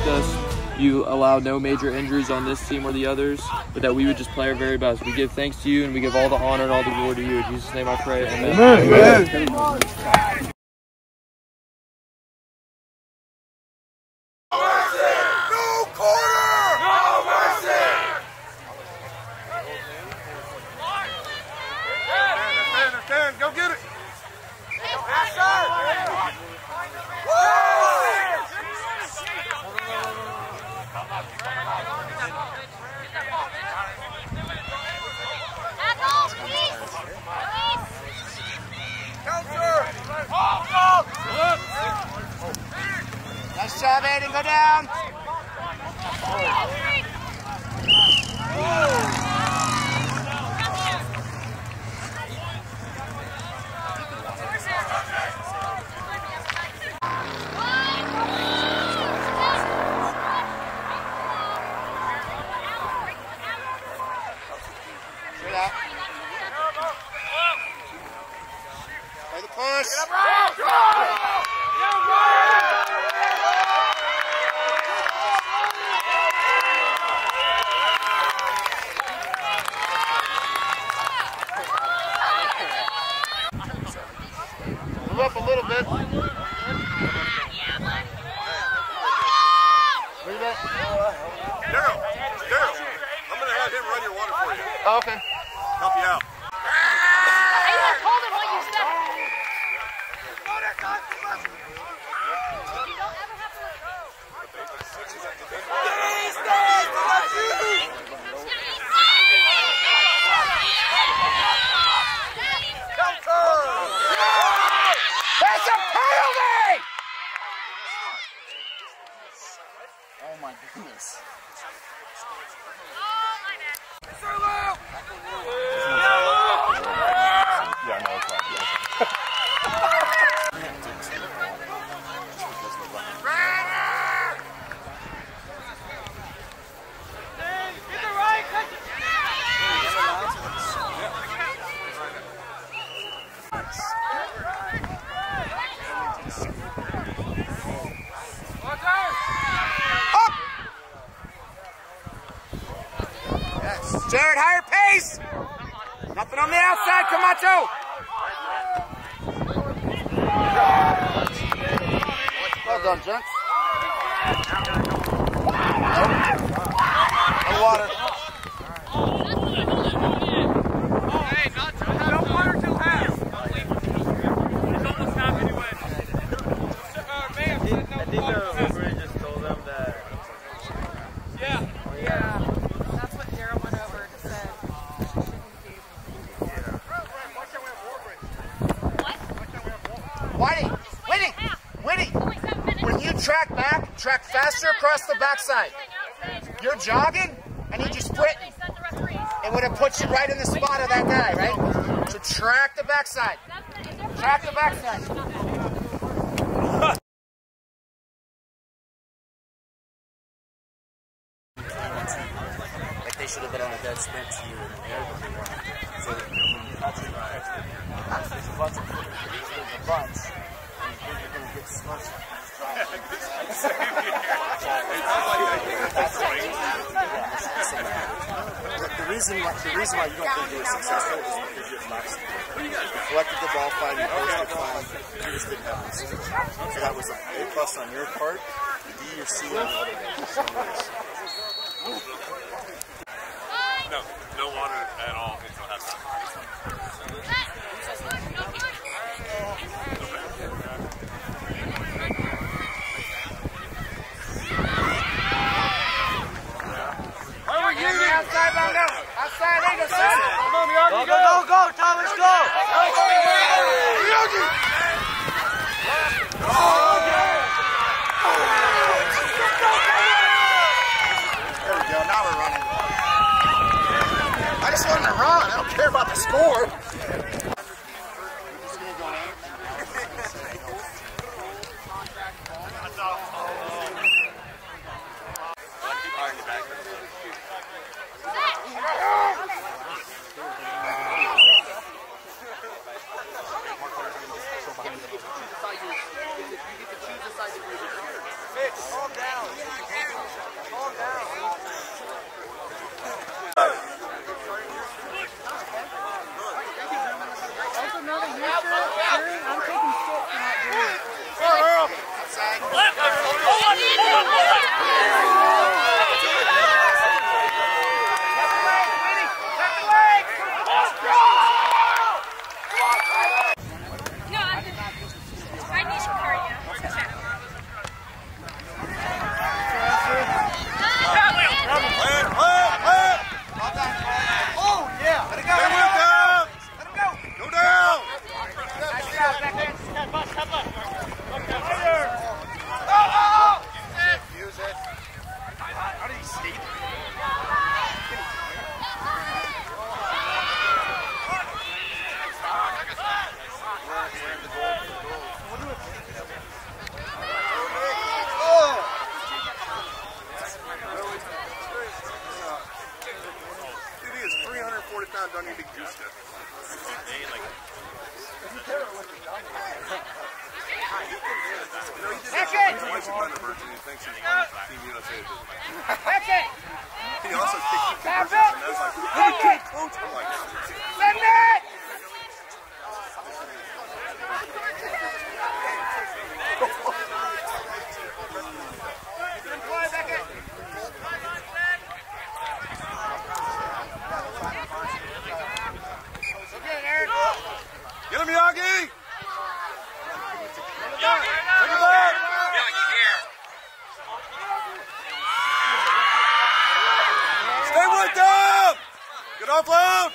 us. You allow no major injuries on this team or the others, but that we would just play our very best. We give thanks to you and we give all the honor and all the glory to you. In Jesus' name I pray. Amen. Amen. Amen. Jaden, go down. little bit. Daryl, Daryl, I'm going to have him run your water for you. Oh, okay. Oh my goodness. Oh my bad. Yeah, no, it's third, higher pace. Nothing on the outside, Camacho. Well done, gents. Oh, no water. Hey, not too half. No track faster across the backside. You're jogging, and you just sprinting. It would have put you right in the spot of that guy, right? So track the backside. Track the backside. Like they should have been on a dead sprint to you you there's a bunch of there's a bunch, and you you're going to get. The, reason why the reason why you don't think you were successful is because you're relaxed. You collected the ball fine, you posted fine, you just didn't have the. So that was a A plus on your part, a D or C on the other. No, no water at all until halftime. Outside, Bongo. Outside, Eagle, son. Go, go, go, go, Thomas, go! There we go, now we're running. I just want to run, I don't care about the score. I'm taking shit for not doing it. No, I I need to carry you. Stay with them! Go down! Use it. How did he see? Dude, he is 340 pounds, don't need to goose it. You know, he did that twice in Thunderbirds and he thinks he's on Team USA. It. He also kicked the and I was like, coach! I'm like, Stay with them! Get off loud!